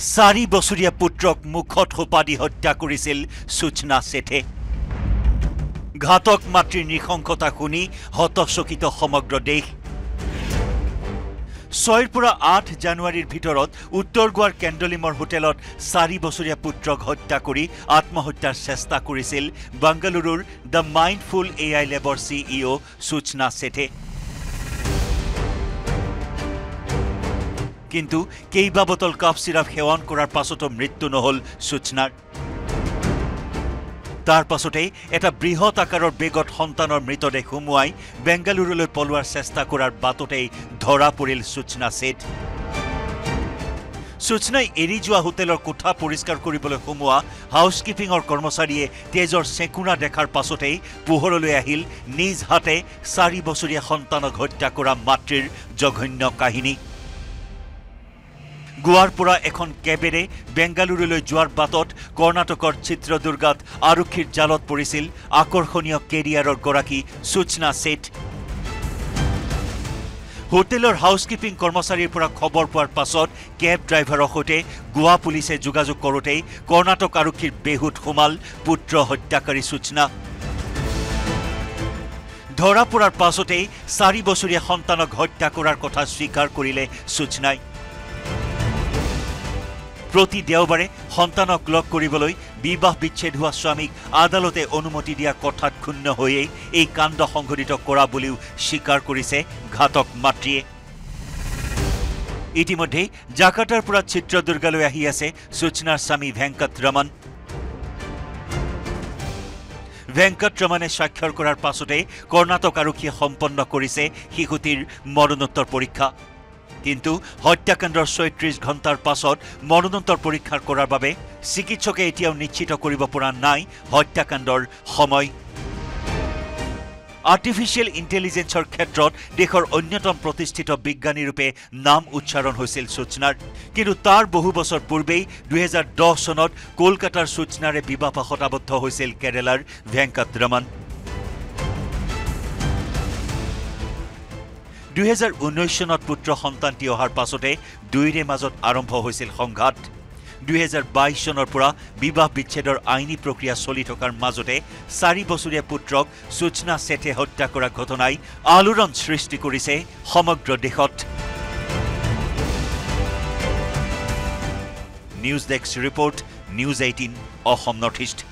চাৰি বছৰীয়া পুত্ৰক মুখত সোপা দি হত্যা কৰিছিল সূচনা শেঠে ঘাতক মাতৃৰ নৃশংসতা শুনি হতচকিত সমগ্ৰ দেশ। ছয়ৰ পৰা আঠ জানুৱাৰীৰ ভিতৰত উত্তৰ গোৱাৰ কেন্দ্ৰলিমৰ হোটেলত চাৰি বছৰীয়া পুত্ৰক হত্যা কৰি আত্মহত্যাৰ চেষ্টা কৰিছিল বাংগালুৰুৰ দ্য মাইণ্ডফুল এ আই লেবৰ চি ই অ' সূচনা শেঠে কিন্তু কেইবা বটল কাফ চিৰাপ সেৱন কৰাৰ পাছতো মৃত্যু নহল সূচনাৰ। তাৰ পাছতেই এটা বৃহৎ আকাৰৰ বেগত সন্তানৰ মৃতদেহ সুমুৱাই বেংগালুৰুলৈ পলোৱাৰ চেষ্টা কৰাৰ বাটতেই ধৰা পৰিল সূচনা শেঠ সূচনাই এৰি যোৱা হোটেলৰ কোঠা পৰিষ্কাৰ কৰিবলৈ সোমোৱা হাউচকিপিঙৰ কৰ্মচাৰীয়ে তেজৰ চেকুনা দেখাৰ পাছতেই পোহৰলৈ আহিল নিজ হাতে চাৰি বছৰীয়া সন্তানক হত্যা কৰা মাতৃৰ জঘন্য কাহিনী। গোৱাৰ পৰা এখন কেবেৰে বেংগালুৰুলৈ যোৱাৰ বাটত কৰ্ণাটকৰ চিত্ৰদুৰ্গাত আৰক্ষীৰ জালত পৰিছিল আকৰ্ষণীয় কেৰিয়াৰৰ গৰাকী সূচনা শেঠ হোটেলৰ হাউচকিপিং কৰ্মচাৰীৰ পৰা খবৰ পোৱাৰ পাছত কেব ড্ৰাইভাৰৰ সৈতে গোৱা পুলিচে যোগাযোগ কৰোঁতেই কৰ্ণাটক আৰক্ষীৰ বেহুত সোমাল পুত্ৰ হত্যাকাৰী সূচনা। ধৰা পৰাৰ পাছতেই চাৰি বছৰীয়া সন্তানক হত্যা কৰাৰ কথা স্বীকাৰ কৰিলে সূচনাই। প্ৰতি দেওবাৰে সন্তানক লগ কৰিবলৈ বিবাহ বিচ্ছেদ হোৱা স্বামীক আদালতে অনুমতি দিয়া কথাত ক্ষুণ্ণ হৈয়েই এই কাণ্ড সংঘটিত কৰা বুলিও স্বীকাৰ কৰিছে ঘাতক মাতৃয়ে। ইতিমধ্যেই জাকাৰ্টাৰ পৰা চিত্ৰদুৰ্গালৈ আহি আছে সূচনাৰ স্বামী ভেংকট ৰমন ভেংকট ৰমনে স্বাক্ষৰ কৰাৰ পাছতেই কৰ্ণাটক আৰক্ষীয়ে সম্পন্ন কৰিছে শিশুটিৰ মৰণোত্তৰ পৰীক্ষা। কিন্তু হত্যাকাণ্ডৰ ছয়ত্ৰিশ ঘণ্টাৰ পাছত মৰণোত্তৰ পৰীক্ষা কৰাৰ বাবে চিকিৎসকে এতিয়াও নিশ্চিত কৰিব পৰা নাই হত্যাকাণ্ডৰ সময়। আৰ্টিফিচিয়েল ইণ্টেলিজেন্সৰ ক্ষেত্ৰত দেশৰ অন্যতম প্ৰতিষ্ঠিত বিজ্ঞানীৰূপে নাম উচ্চাৰণ হৈছিল সূচনাৰ। কিন্তু তাৰ বহু বছৰ পূৰ্বেই দুহেজাৰ দহ চনত কলকাতাৰ সূচনাৰে বিবাহপাশত আবদ্ধ হৈছিল কেৰেলাৰ ভেংকট ৰমন দুহেজাৰ ঊনৈছ চনত পুত্ৰ সন্তানটি অহাৰ পাছতে দুয়োৰে মাজত আৰম্ভ হৈছিল সংঘাত। দুহেজাৰ বাইছ চনৰ পৰা বিবাহ বিচ্ছেদৰ আইনী প্ৰক্ৰিয়া চলি থকাৰ মাজতে চাৰি বছৰীয়া পুত্ৰক সূচনা শেঠে হত্যা কৰা ঘটনাই আলোড়ন সৃষ্টি কৰিছে সমগ্ৰ দেশত। News desk report news eighteen Assam north east.